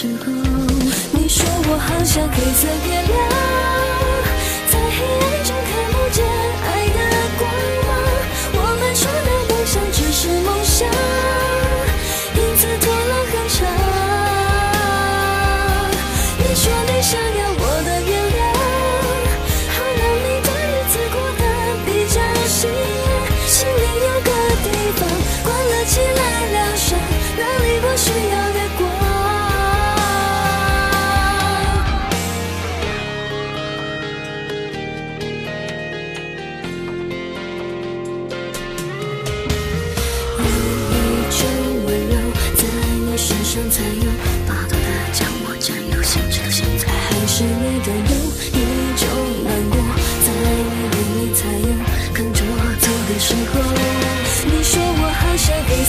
时候你说我好像黑色月亮。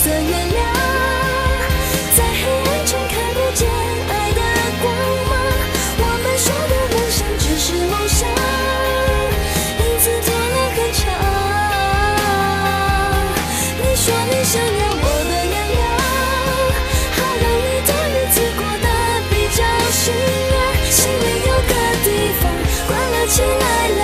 色月亮，在黑暗中看不见爱的光芒。我们说的梦想只是梦想，影子拖了很长。你说你想要我的原谅，好让你的日子过得比较心安。心里有个地方，关了起来了。